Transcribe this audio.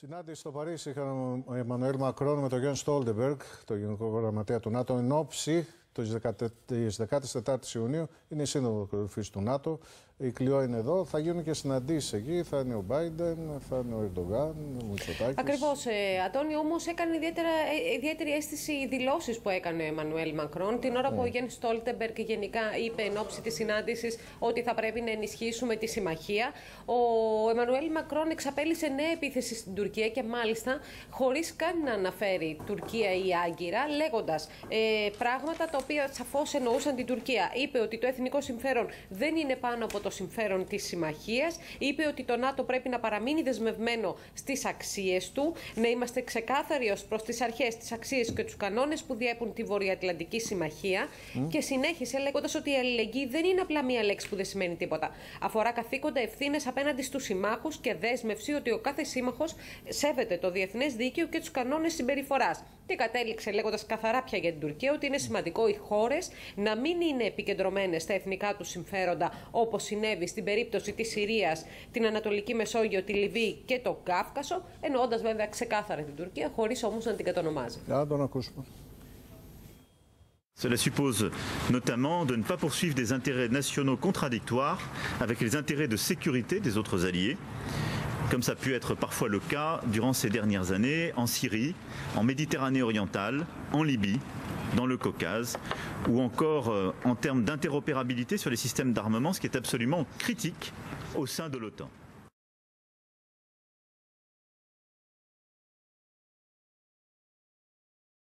Συνάντηση στο Παρίσι είχαν ο Εμμανουέλ Μακρόν με τον Γενς Στόλτενμπεργκ, τον Γενικό Γραμματέα του ΝΑΤΟ, εν όψει τη 14η Ιουνίου. Είναι η σύνοδος κορυφής του ΝΑΤΟ. Η Κλειό είναι εδώ. Θα γίνουν και συναντήσεις εκεί. Θα είναι ο Μπάιντεν, θα είναι ο Ερντογάν, ο Μητσοτάκης. Ακριβώς. Ε, Αντώνη, όμως έκανε ιδιαίτερα, ε, ιδιαίτερη αίσθηση οι δηλώσεις που έκανε ο Εμμανουέλ Μακρόν την ώρα που ο ναι. Γενς Στόλτενμπεργκ γενικά είπε εν όψει της συνάντησης ότι θα πρέπει να ενισχύσουμε τη συμμαχία. Ο Εμμανουέλ Μακρόν εξαπέλυσε νέα επίθεση στην Τουρκία και μάλιστα χωρίς καν να αναφέρει Τουρκία ή Άγκυρα, λέγοντας ε, πράγματα τα οποία σαφώς εννοούσαν την Τουρκία. Είπε ότι το εθνικό συμφέρον δεν είναι πάνω από το συμφέρον της συμμαχίας. Είπε ότι το ΝΑΤΟ πρέπει να παραμείνει δεσμευμένο στις αξίες του, να είμαστε ξεκάθαροι ως προς τις αρχές, τις αξίες και τους κανόνες που διέπουν τη Βορειοατλαντική Συμμαχία. Και συνέχισε λέγοντας ότι η αλληλεγγύη δεν είναι απλά μία λέξη που δεν σημαίνει τίποτα. Αφορά καθήκοντα, ευθύνες απέναντι στους συμμάχους και δέσμευση ότι ο κάθε σύμμαχος σέβεται το διεθνές δίκαιο και τους κανόνες συμπεριφοράς. Και κατέληξε λέγοντας καθαρά πια για την Τουρκία ότι είναι σημαντικό οι χώρες να μην είναι επικεντρωμένες στα εθνικά τους συμφέροντα όπως συνέβη στην περίπτωση της Συρίας, την Ανατολική Μεσόγειο, τη Λιβύη και το Κάφκασο, εννοώντας βέβαια ξεκάθαρα την Τουρκία, χωρίς όμως να την κατονομάζει. Να τον ακούσουμε. Cela suppose notamment de ne pas poursuivre des intérêts nationaux contradictoires avec les intérêts de sécurité des autres alliés comme ça a pu être parfois le cas durant ces dernières années en Syrie, en Méditerranée orientale, en Libye, dans le Caucase, ou encore euh, en termes d'interopérabilité sur les systèmes d'armement, ce qui est absolument critique au sein de l'OTAN.